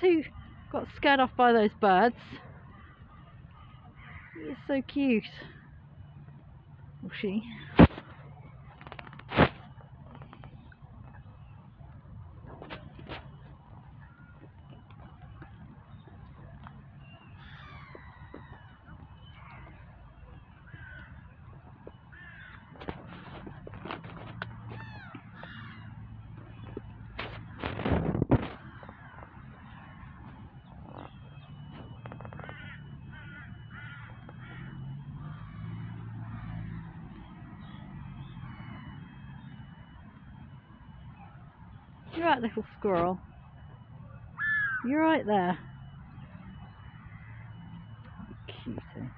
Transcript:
who got scared off by those birds. He is so cute. Or she. Right, little squirrel. You're right there. Cutie.